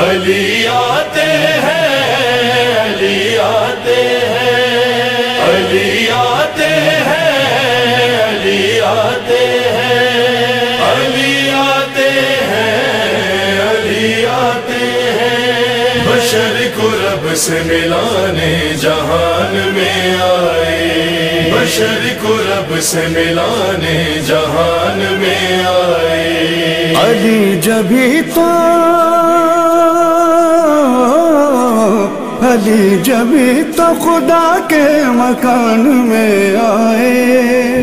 علی آتے ہیں، علی آتے ہیں۔ علی آتے ہیں، علی آتے ہیں۔ علی آتے ہیں، علی آتے ہیں۔ بشر کو رب سے ملانے جہان میں آئے۔ بشر کو رب سے ملانے جہان میں آئے۔ علی جبھی تو علی جبھی تو خدا کے مکان میں آئے۔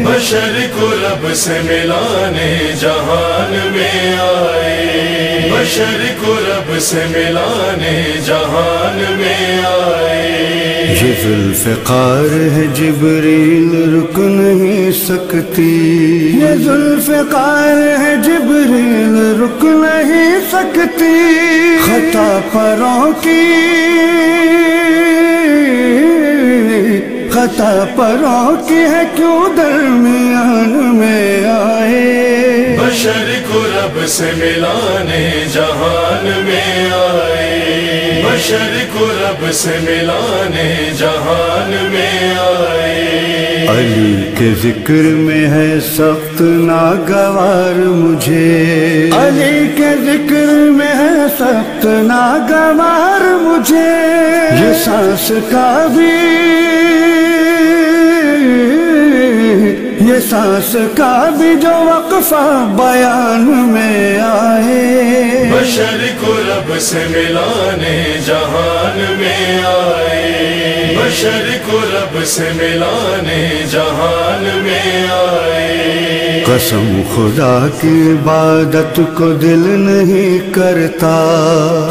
بشر کو رب سے ملانے جہان میں آئے۔ بشر کو رب سے ملانے جہان میں آئے۔ یہ ذوالفقار ہے جبریل رک نہیں سکتی۔ یہ ذوالفقار ہے جبریل رک نہیں سکتی۔ خطا پروں کی۔ خطا پروں کی ہے کیوں درمیان میں آئے؟ بشر کو رب سے ملانے جہان میں آئے۔ بشر کو رب سے ملانے جہان میں آئے۔ علی کے ذکر میں ہے سخت ناگوار مجھے۔ علی کے ذکر میں ہے سخت ناگوار مجھے۔ یہ سانس کا بھی سانس کا بھی جو وقفہ بیان میں آئے۔ بشر کو رب سے ملانے جہان میں آئے۔ بشر کو رب سے ملانے جہان میں آئے۔ قسم خدا کی عبادت کو دل نہیں کرتا۔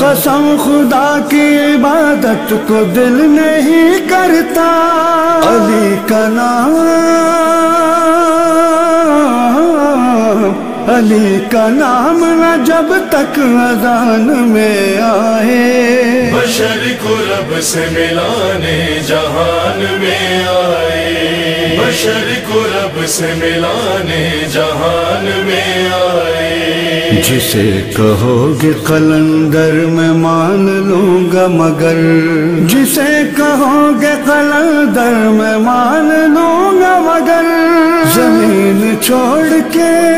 قسم خدا کی عبادت کو دل نہیں کرتا۔ علی کا نام علی کا نام نہ جب تک اذان میں آئے۔ بشر کو رب سے ملانے جہان میں آئے۔ بشر کو رب سے ملانے جہان میں آئے۔ جسے کہو گے قلندر میں مان لوں گا مگر۔ جسے کہو گے قلندر میں مان لوں گا مگر۔ زمین چھوڑ کے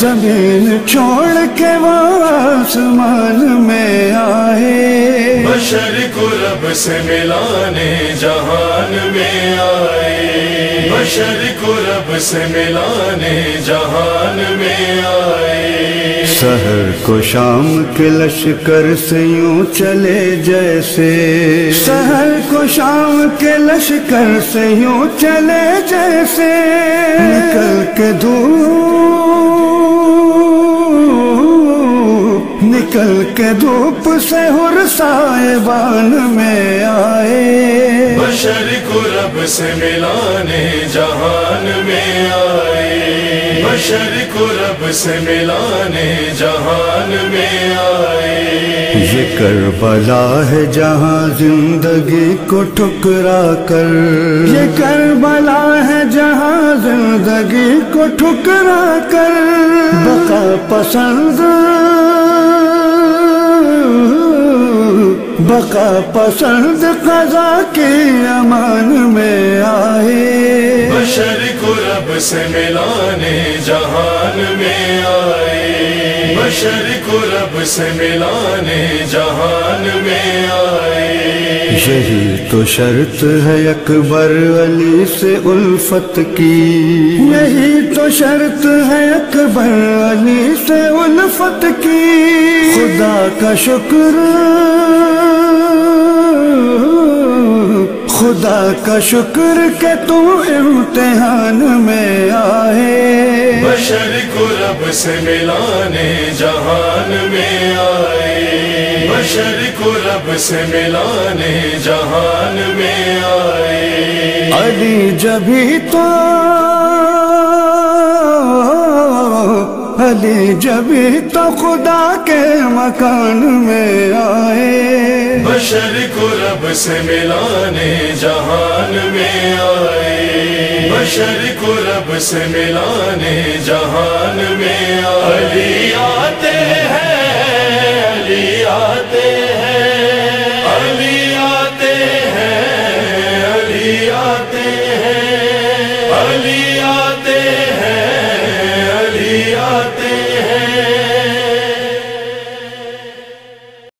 زمین چھوڑ کے وہ آسمان میں آئے۔ بشر کو رب سے ملانے جہان میں آئے۔ بشر کو رب سے ملانے جہان میں آئے۔ سہر کو شام کے لشکر سے یوں چلے جیسے۔ سہر کو شام کے لشکر سے یوں چلے جیسے۔ نکل کے دھوپ نکل کے دھوپ سے ہر سائبان میں آئے۔ بشر کو رب سے ملانے جہان میں آئے۔ بشر کو رب سے ملانے جہان میں آئے۔ یہ کربلا ہے جہاں زندگی کو ٹھکرا کر۔ یہ کربلا ہے جہاں زندگی کو ٹھکرا کر۔ بقا پسند۔ بقا پسند قضا کے امان میں آئے۔ بشر کو رب سے ملانے جہان میں آئے۔ بشر کو رب سے ملانے جہان میں آئے۔ یہی تو شرط ہے اکبر علی سے الفت کی۔ یہی تو شرط ہے اکبر علی سے الفت کی۔ خدا کا شکر خدا کا شکر کہ تم امتحان میں آئے۔ بشر کو رب سے ملانے جہان میں آئے۔ بشر کو رب سے ملانے جہان میں آئے۔ علی جبھی تو علی جبھی تو خدا کے مکان میں آئے۔ بشر کو رب سے ملانے جہان میں آئے۔ بشر کو رب سے ملانے جہان میں